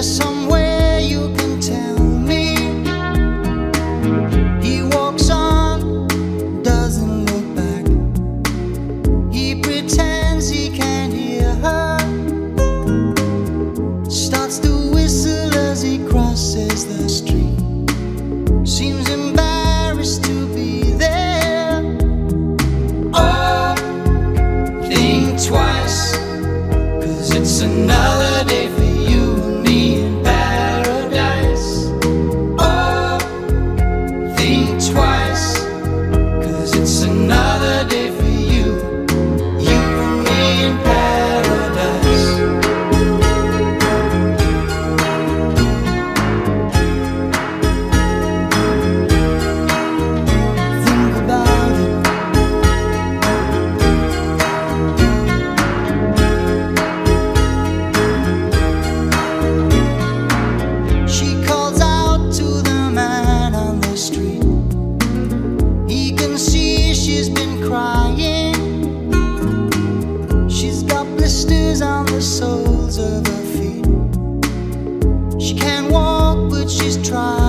there somewhere you the soles of her feet. She can't walk, but she's trying.